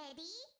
Ready?